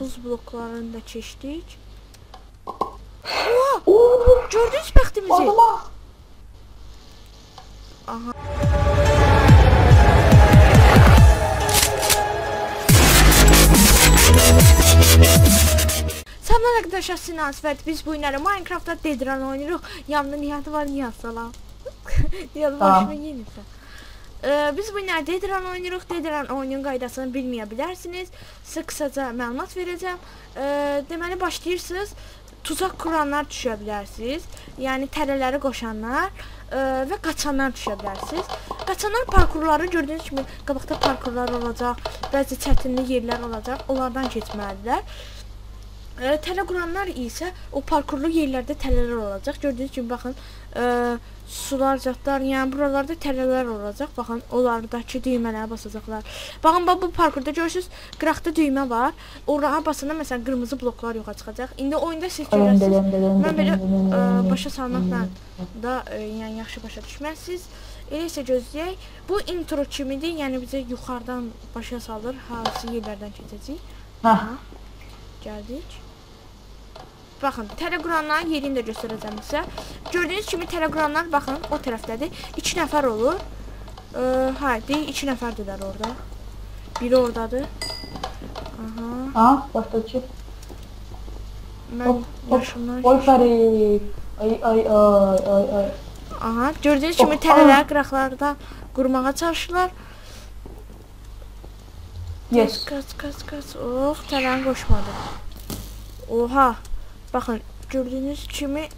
Buz bloklarını da keçdik. Gördünüz bəxtimizi? adama. Aha. Selamlar arkadaşlar Sinan Svet. Biz bu günləri Minecraft'da Dead Run oynuyoruz. Yanımda Nihat var. Nihat salam. Nihat Salam. başına Ee, biz bu Run oynuyoruz. Dead Run oyunun qaydasını bilməyə bilərsiniz. Sizə qısaca məlumat verəcəm. Ee, deməli başlayırsınız. Tuzaq kuranlar düşə bilərsiniz. Yəni tələləri qoşanlar e, və qaçanlar düşə bilərsiniz. Qaçanlar parkurları gördüyünüz kimi qabaqda parkurlar olacaq, bəzi çətinli yerlər olacaq. Onlardan keçməlidirlər. E, tələ quranlar isə o parkurlu yerlərdə tələlər olacaq. Gördüyünüz kimi baxın, e, sular zətlər, yəni buralarda tələlər olacaq. Baxın, onlardakı düymələrə basacaqlar. Baxın, bax bu parkurda görürsüz, qıraqda düymə var. Oraya basanda məsələn qırmızı bloklar yoxa çıxacaq. İndi oyunda siz görürsüz. Mən belə ə, başa salmaqla da ə, yəni yaxşı başa düşməzsiniz. Elə isə gözləyək. Bu intro kimidir, yəni bizə yuxarıdan başa salır, hansı yerlərdən keçəcəyik. Hah. Gəldik. Baxın, teleqramların yerini də göstərəcəm sizə. Gördüyünüz kimi teleqramlar baxın o tərəfdədir. 2 nəfər olur. Ə, hə, deyək 2 nəfərdirlər orada. Biri ordadır. Aha, Ha, başdakı. mən Hop, hop. yaşımdan Oy Fərid. Ay ay ay ay ay. Aha, gördüyünüz kimi Oh, tələlər qıraqlardan qurmağa çalışırlar. Yes. Qaç, qaç, qaç. Oh, tələni qoşmadı. Oha. Baxın, gördüyünüz kimi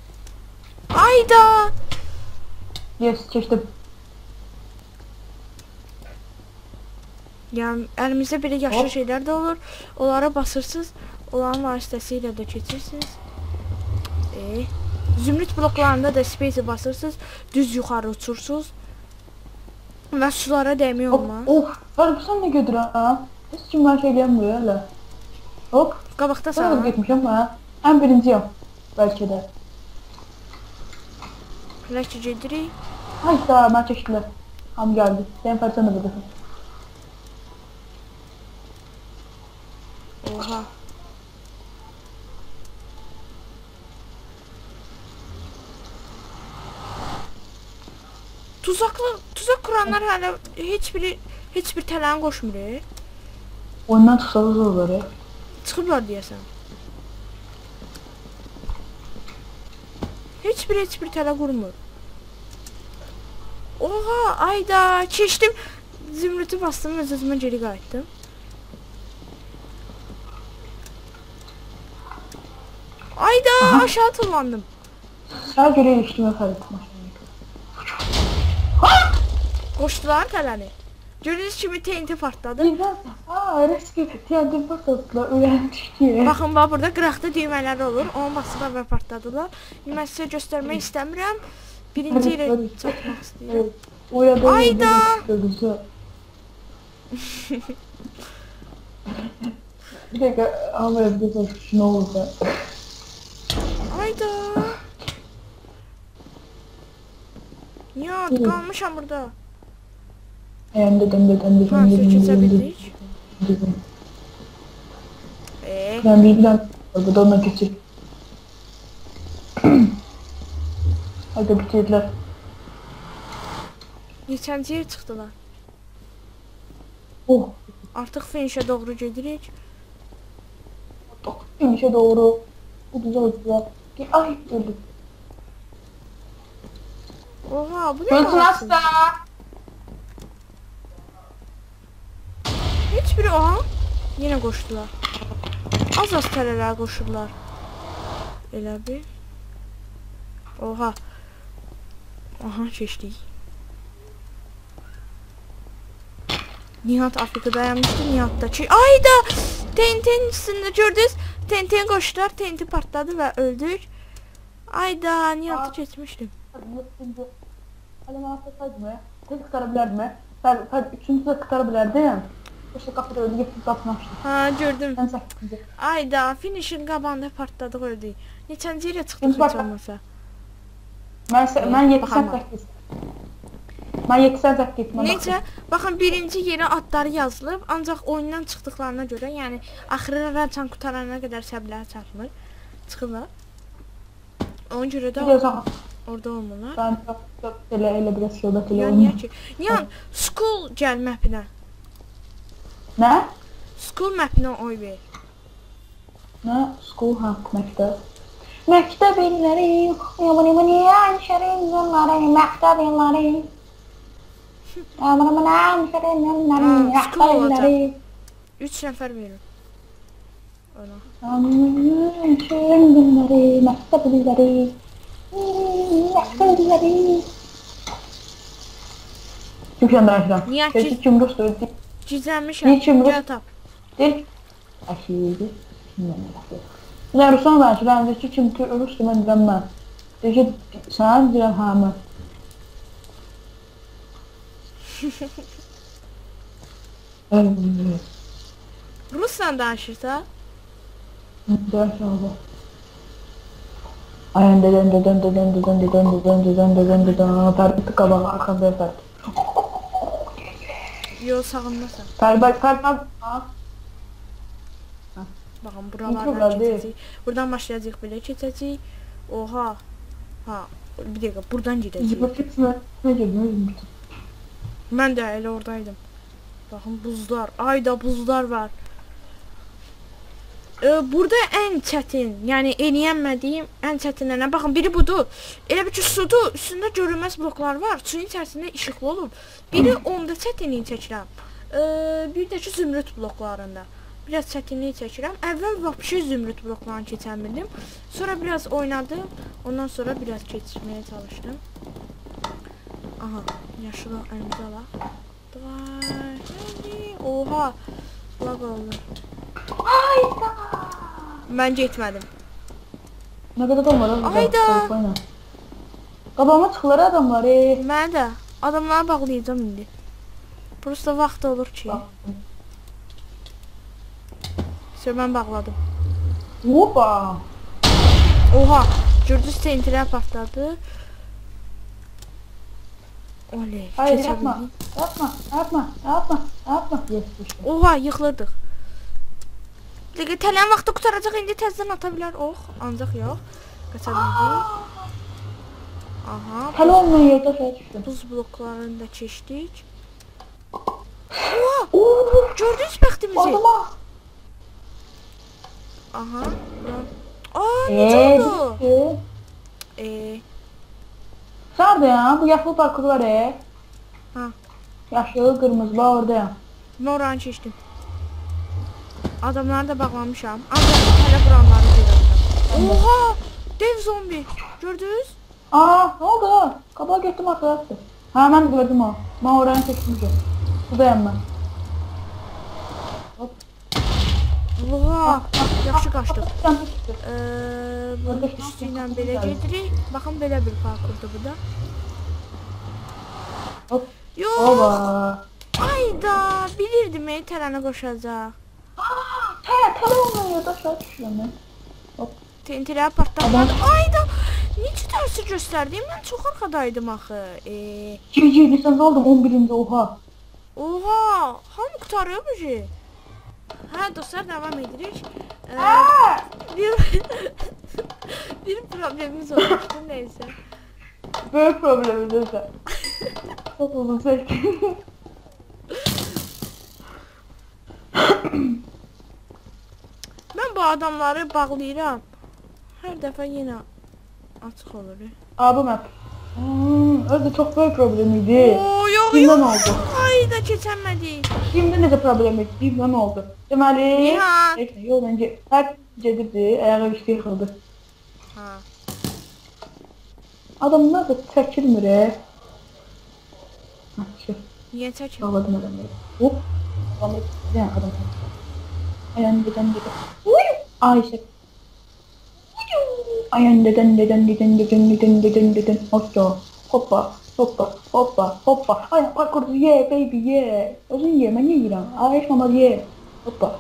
Ayda! Yes, keçdim. Yəni əlimizdə belə yaşlı şeylər də olur. Onlara basırsınız, onların vasitəsilə də keçirsiniz. E, zümrüd bloklarında da space basırsınız, düz yuxarı uçursunuz. Və sulara dəymək Hop, olmaz. of. Fərid bu sən nə gedirən ha? Heç kim şey eləmir hələ. Hop, Qabaqda sağ. getmişəm ha. Ən birinciyəm. Bəlkə də. Ləkə gedirik. Hayda, mən keçdilər. Ham Fərid sən də buradasın. Oha. Tuzaklı, tuzak kuranlar hala heç biri heç bir tələni qoşmur. e. Ondan tutsanız olur. e. Çıxıblar deyəsən. Heç bir heç bir tələ qurmur. Oha, ayda, keçdim. Zümrütü bastım, öz özümə geri qayıtdım. Ayda, aşağı tullandım. Sən görə ilişdimə Fərid. Qoşdular tələni. Gördüyünüz kimi TNT partladı. Birdən, ha, riski tiyadım partladılar, öyrəndik ki. Baxın, bax burada qıraqda düymələr olur. Onu basıblar və partladılar. İndi Mən sizə göstərmək istəmirəm. Birinci ilə çatmaq istəyirəm. Oyada Ayda! Bir dakika ama bir dakika ne oldu? Ayda. Ya Hı. qalmışam burada. Hem dedim dedim dedim Ha, dedim keçə dedim bildik. dedim. Eh, Ben bilmem. Bu da ona geçir. Hadi bitirdiler. neçənci yer çıxdılar? Oh. Artıq finişə doğru gedirik. Finişe doğru. Uduza uduza. Ay öldüm. Oha, bu nə? Götün ağacı? hasta. Heç biri oha. Yenə qoşdular. Az-az tələlər qoşurlar. Elə bir. Oha. Aha, keçdik. Nihat Afrikada dayanmışdı. Nihat'daki. Ayda! TNT'nin üstündə gördünüz. TNT'ye qoşdular. TNT partladı və öldük. Ayda, Nihat'ı yapınca. Hadi bana atsaydı mı? Tek kurtarabilirdim mi? Ben, ben üçüncü de kurtarabilirdim. İşte kapıda öldü getirip kapını açtım. Ha, gördüm. Ben sakınca. Ayda, finish'in qabağında partladıq öldük. Neçənci yerə çıxdıq heç olmasa. Ben, se- ben 7 bakalım. saat bekledim. Mən 80 zəbt etməm. Necə? Baxın birinci yerə adları yazılıb, ancaq oyundan çıxdıqlarına görə, yəni axırı çan qutarana qədər səbirləri çatmır. Çıxırlar. Ona görə də orada olmurlar. mən çox elə biraz söhbət elə olmur. niyə ki? Yəni school gəl mapinə. Nə? School map mapinə oy ver. Nə? School hansı məktəb? Məktəb illəri, yaman yaman yan şərin yanları, məktəb illəri. Yaman yaman yan şərin yanları, məktəb illəri. 3 nəfər verin. Ona. Yaman şərin günləri, məktəb illəri. Məktəb illəri. Tükəndərəcəm. Niyə ki? Keçik. Gizlənmişəm. Niçin bu- Gəl tap. Deyir. Əşiydi. Nə Ruslan danışıram, deyir ki, kim Tür- rusdur, mən deyirəm mən. Deyir ki, sən deyirəm hə mən. Evet. Rusla danışırsa, Ders oldu. Ayağın deden deden deden deden deden deden deden deden deden Ferdi kabağı arkada Ferdi. Yo sağında sen. Parmak parmak. Bakın buralardan geçəcəyik. Buradan başlayacağıq belə keçəcəyik. Oha. Ha, bir dəqiqə buradan gedəcəyik. Mən də elə oradaydım. Baxın buzlar. Ayda buzlar var. Ee, burada ən çətin, yəni eləyənmədiyim ən çətinlərdən. Baxın biri budur. Elə bir ki sudu üstündə görünməz bloklar var. Suyun içərisində işıqlı olub. Biri onda çətinliyi çəkirəm. Ee, bir də ki zümrüd bloklarında. Biraz çətinlik çəkirəm. Əvvəl vəbşi zümrüd bloklarını keçə bildim. Sonra biraz oynadım. Ondan sonra biraz keçməyə çalışdım. Aha, yaşlı əlimizə alaq. Vay, hadi. Oha. Lag oldu. Hayda. Mən getmədim. Nə qədər adam var? Ayda. Qabağıma çıxırlar adamlar. E. Mən də. Adamları bağlayacağım indi. Prosta vaxt olur ki. Sən mən bağladım. Opa. Oha. Cürdüz sentinel partladı. Oley. Hayır yapma. Yapma. Yapma. Yapma. Yapma. Yes, Oha yıxıldıq. Tələn vaxtı qutaracaq, indi təzədən ata bilər. Ox, ancaq yox. Qaça bildik. Aha, olmayan yerde şey düştüm. buz bloklarını da keçdik. Oo. gördünüz bəxtimizi? Adama. Aha. Aa, necə oldu? Eee, ya? Bu yaşlı parkur var ya. ha, Yaşlı kırmızı var orada ya. mən oranı keçdim. Adamları da bağlamışam. Ancaq hələ buranları görürəm. Oha, dev zombi. Gördünüz? Aa ne oldu? Kabağa gittim arkadaşlar. Ha ben gördüm o. Ben oranı çektim. Buradayım ben. Hop. Oha, yaxşı qaçdıq. Düştü. Eee, bunun üstü ilə belə gedirik. Baxın belə bir parkurdur bu da. Hop. Yox, ayda, bilirdim ey tərənə qoşacaq. Aa, te, tel olmuyor da şöyle düşüyorum ben. Tentirə partlatmadı. Ayda, necə tərsi göstərdim? Mən çox arxadaydım axı. Eee, GG lisans oldum 11. oha. oha, hamı qutarıyor bu şey. Hə, dostlar, davam edirik. Aa! bir bir problemimiz olmuştu, neyse. Böyle problemimiz var. Çok uzun seçtim. Vallahi adamları bağlayıram. Hər dəfə yenə açıq olur. Abi map. Hmm, orada çok büyük problem idi. Oo, yok Kimden yok. oldu? Ay da keçemedik. Kimden de problem idi? Kimden oldu? Demeli. Ya. Neyse yol önce her cedirdi. Ayağa bir şey yıkıldı. Ha. Adamlar da çekilmir he. Şu. Şey. Niye çekilmir? Bağladım adamları. Hop. Adamı adam. Ayağını birden birden. Uy Ay şey. Ayağını deden deden deden deden deden deden deden. Hoppa. Hoppa. Hoppa. Hoppa. Hoppa. Ay parkur ye baby ye. Özün ye ben yiyeceğim. Ay mama ye. Hoppa.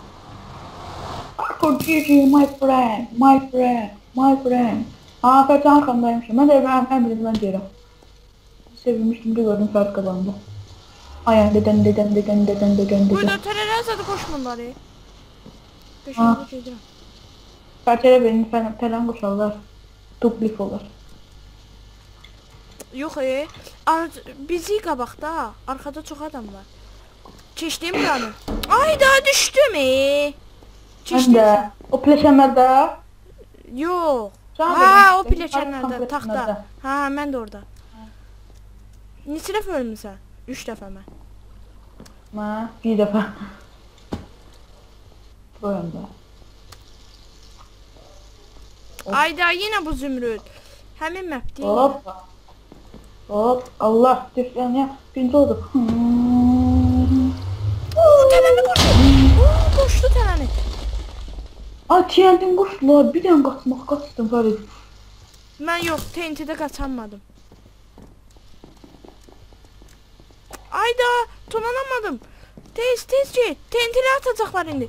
Parkur GG my friend. My friend. My friend. Aa Fethi arkamdaymış. Ben de ben ben bildim ben diyorum. sevinmiştim bir gördüm Ferhat kazandı. Aynen deden deden deden deden deden deden. tərələr zadı qoşmurlar. e. Ha. Peşəndə gedirəm. Ferhat'e benim falan, falan koşarlar. Duplik olur. Yox e. Ar bizi qabaqda, arxada çox adam var. Keçdim buranı. Ay daha düşdüm e. Keçdim. de. O pleşenlerde. Yox. Ha, o pilləkənlərdə, taxta. Ha, mən də orada. Neçə dəfə ölmüsən? 3 dəfə mən. Ha, bir defa. Bu yönde. Ayda yenə bu zümrüd. Həmin map deyil. Hop. Hop. Allah düşen ya. Birinci oldu. Hmm. Oo, tənəni qoşdu. Oo, qoşdu tənəni. Aa TNT'nin koştular. Bir tane kaçmak kaçtım Ferit. Mən yox, TNT-də qaçanmadım. Ayda, tulanamadım. Tez, tez get. TNT-lər atacaqlar indi.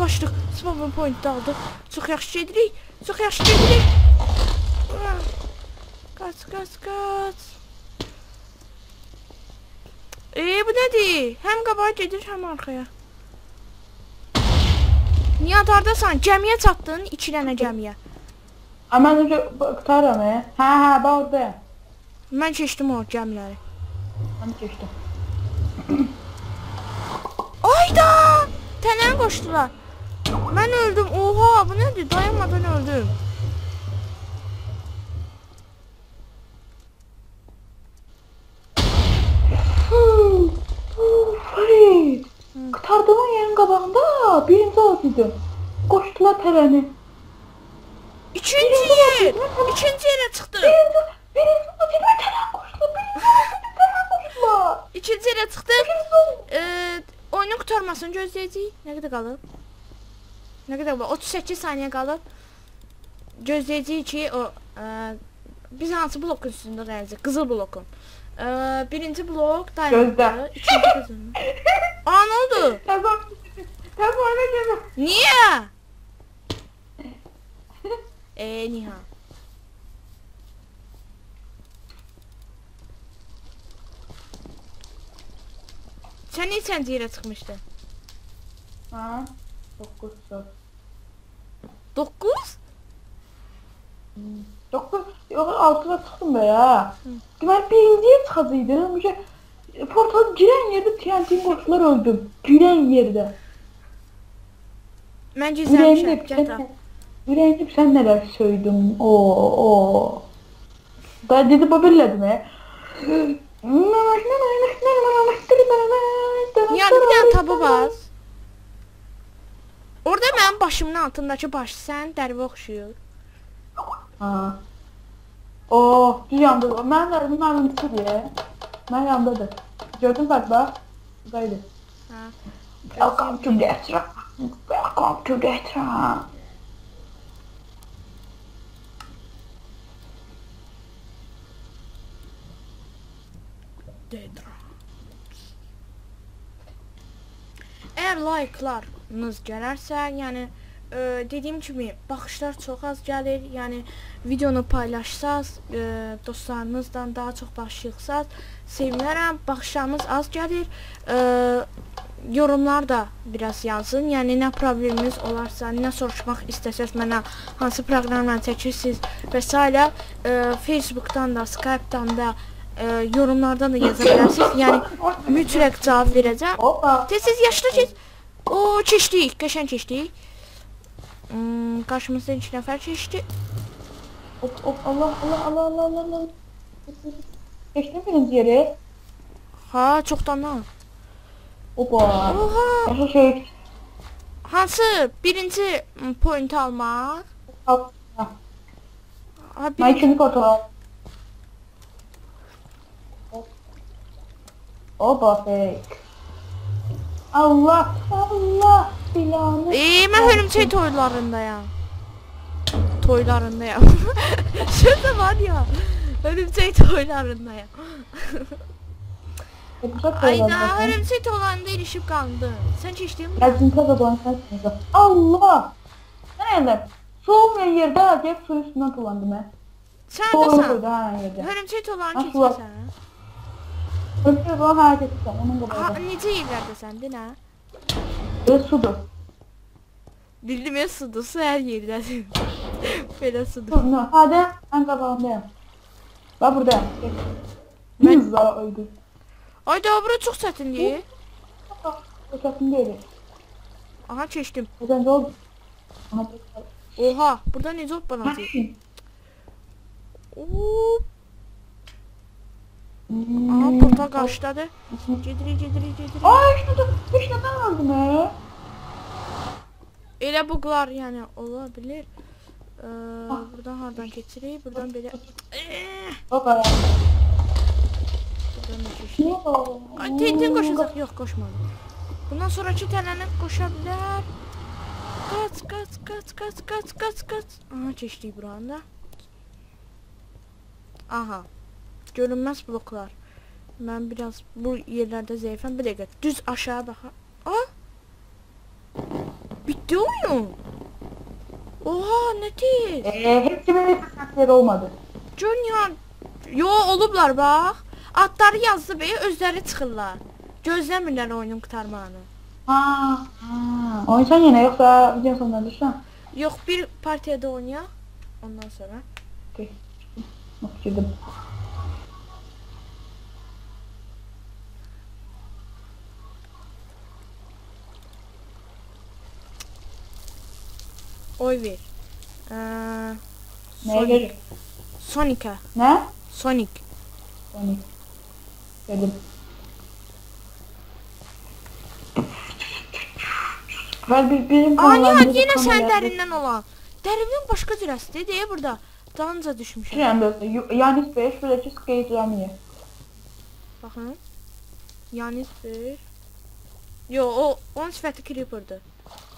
Qaçdıq. Spawn point aldıq. Çox yaxşı gedirik. Çox yaxşı gedirik. Qaç, qaç, qaç. Eee, bu nədir? Həm qabağa gedir, həm arxaya. Niyə hardasan? Gəmiyə çatdın, 2 dənə gəmiyə. Ama ben önce kurtarım ya. Ha ha ben oradayım. Mən keçdim o gəmiləri. Ben geçtim. Ayda! Tənən qoşdular. Mən öldüm. Oha, bu nədir? Dayanmadan öldüm. Hı. Kurtardığımın yerin qabağında birinci oldum. Koştular tereni. İkinci yer. İkinci yerə çıxdım. Birinci, birinci oldu. Bir teren koştular. Birinci oldu. Bir teren koştular. İkinci yerə oldu. Ee, oyunun qurtarmasını gözləyəcəyik. Nə qədər qalıb? Nə qədər qalıb? 38 saniyə qalıb. Gözləyəcəyik ki, o ə, biz hansı blokun üstündə gələcək? Qızıl blokun. Ə, birinci blok dayandı. İkinci qızıl. Aa, nə oldu? Tamam. Tamam öyle gelme. Niyə? Eee Niha. Sən neçənci yerə çıxmışdın? Ha. Dokuz söz. 9? Dokuz. Yok altıda çıktım be ya. Ben birinciye çıkadıydım. Bir şey, portal giren yerde TNT'nin koşular öldüm. Giren yerde. Mən Yüreğimde gizləmişəm. Gəl sen, yüreğimde sen neler söyledin? Oo, oo. Ben dedi babelledim ya. Niyə bir dənə tabı bas? Orada mənim başımın altındakı baş sən dərvə oxşuyur. Ha. Oh, yandı. Mənim dərvim yanımda deyə. Mənim yanımdadır. Gördün bax bax. Qaydı. Ha. Welcome to death run. Welcome to death run. Dedra. Eğer like'lar like'larınız gələrsə, yəni e, dediyim kimi baxışlar çox az gəlir. Yəni videonu paylaşsaz, e, dostlarınızla daha çox baxış yığsaz, sevinərəm. Baxışlarımız az gəlir. E, yorumlar da biraz yazın. Yəni nə probleminiz olarsa, nə soruşmaq istəsəz mənə hansı proqramla çəkirsiniz və s. Facebookdan da, Skype-dan da e, yorumlardan da yaza bilərsiniz. Yəni mütləq cavab verəcəm. Tez-tez yaşlı keç. O keçdik, qəşəng keçdik. Hmm, qarşımızda 2 nəfər keçdi. Hop hop Allah Allah Allah Allah Allah Allah. Geçtin birinci yere. Ha, çoxdandan. Hoppa. Oha, Yaşa şey. hansı birinci point almaq? Hop. Ha, birinci. ikinci portal. Hoppa fake. Allah Allah bilanı. Eee, mən hörümçək toylarındayam. Toylarındayam. Şurada var ya. Hörümçək toylarındayam. Yapacak Ayda, da hörümçək toylarında ilişib qaldım. Sən keçdin mi? Gelsin tadı doğan sensin. Allah. Nerede? Bir yerde acayip suyun üstünden kullandım ben. Sən Doğru dəsən. koydu ha yerdə. Ölçü bu etsin. Onun Aha, qabağında. necə yerlərdəsən, de nə? Ve sudur. Bildim ya sudur, su hər yerdədir. Belə sudur. Dur ne? Hadi ben qabağındayım. Ben buradayım. Ben- Yüz daha öldü. Ay da bura çox çətindir. Uçakın değil. Aha keçdim. Oldu? Aha, Oha, burada necə hoppanacaq? Maxim. Aha portal qarşıdadır. Gedirik, gedirik, gedirik. Aa işte dur. İşte ben aldım ha. Elə buqlar yəni ola bilər. Ee, Ah. buradan hardan keçirik? Buradan belə. Eh, Bak ayağa. Buradan da keçirik. Ay, Tintin qoşacaq. Yox, qoşmadı. Bundan sonraki tələni qoşa bilər. Qaç, qaç, qaç, qaç, qaç, qaç, qaç. Aha, keçdik buranı da. Aha. Görünməz bloklar. Mən biraz bu yerlərdə zəifəm. Bir dəqiqə. Düz aşağı baxa. Aa! Bitti oyun. Oha, nə tez. Ee, hepsinin sesleri olmadı. Junior. Yo, olublar bax. Adları yazdı be, özləri çıxırlar. Gözləmirlər oyunun qurtarmağını. Ha, ha. Oynasan yine yoksa videonun sonuna düşsen. Yox, bir partiyada oynayaq. Ondan sonra. Okey. Bak girdim. Oy ver. Ee, Neye Sonic. Sonic'a. Ne? Sonic. Sonic. Geldim. Ben bir bizim Aa, yenə sən kamerayla- dərindən olan? Dərinin başqa cürəsidir, deyə burada. Dalınca düşmüşəm. Şey böyle yani 5 böyle çiz skate ramiye. Baxın. Yanis 1. Yo, o onun sifəti creeperdir.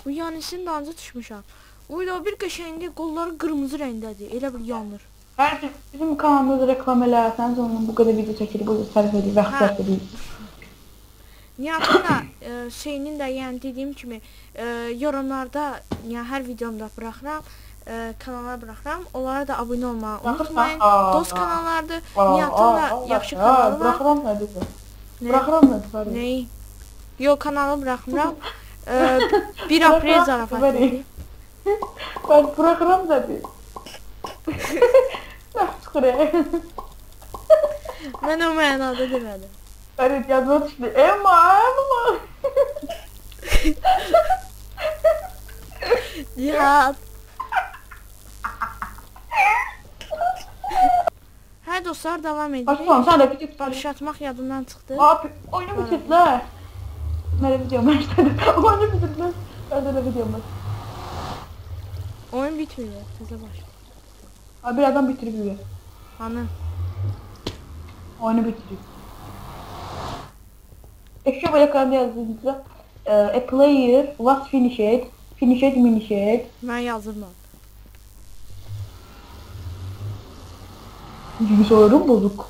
Bu Yanisin dalınca düşmüşəm. Uyda bir qəşəngdir, qolları qırmızı rəngdədir. Elə bil yanır. Bəlkə bizim kanalımızda reklam eləsəniz, onun bu qədər video çəkilib, bu sərf edir, vaxt sərf hə. edir. Nihatına e, şeyinin də, yəni dediyim kimi, ə, yorumlarda, yəni hər videomda buraxıram, e, ə, kanallara buraxıram. Onlara da abunə olmağı unutmayın. Dost kanallardır. Nihatına yaxşı kanalı var. Buraxıram nədir? Buraxıram nədir? Ney? Yox, kanalı buraxmıram. 1 aprel zarafatı. Bak program da bir. Çıxırım. Mən o mənada demədim. Evet yazma düşdü. Emma, Emma. Cihat. Hə dostlar davam edirik. Aslan sən də bitir. Barışatmaq yadımdan çıxdı. Abi oyunu bitirdilər. Mənim videom məşdədir. Oyunu bitirdilər. Mən də videom məşdədir. Oyun bitmir. Təzə baş. Abi birazdan bitiriyor. Hanı? Oyunu bitiriyor. Böyle kanalda yazdığınızda e, a player was finished, finished minished. Mən yazırmam. Bilgisayarım bozuk.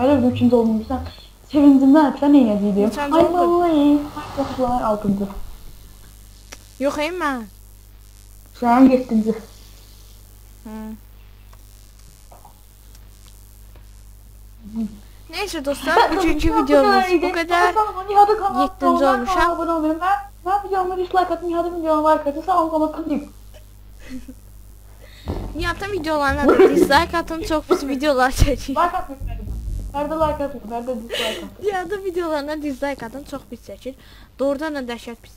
Hele bir üçüncü. Sen sevincimden sen ne yazıyordun? Kaçıncı Ay vallahi. Ay vallahi altıncı. Yox, ey mən. Sen yedinci. Hı. Neyse dostlar, bugünkü videomuz bu kadar. Yeddinci olmuşam. Abone olmayı. Ben, ben videomu dislike atın. Nihat'ın videomu like atın. Sağ olun ama kınayım. Nihat'ın videolarına da dislike atın, çox pis videolar çəkin. Like atmayın. Nerede like atın? Nerede dislike atın? Nihat'ın videolarına dislike atın, çox pis çəkir. Doğrudan da dəhşət pis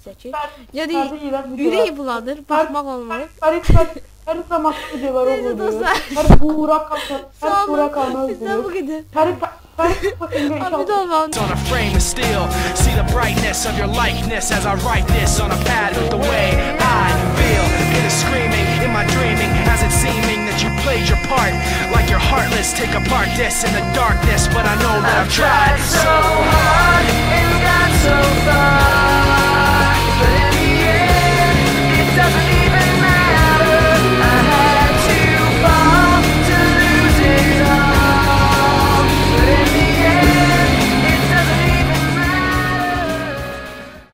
iğrenç videolar? ürək buladır, baxmaq olmaz. Her her her zaman videolar Neyse oluyor. dostlar. Her buğra kalmaz. Her buğra kalmaz Bizdən bu diyor. qədər. Her gün Abid olmağın on a frame of steel. See the brightness of your likeness as I write this on a pad with the way I feel. It is screaming In my dreaming? Has it seeming that you played your part? Like you're heartless, take apart this in the darkness, but I know that I've, I've tried, tried so hard and got so far.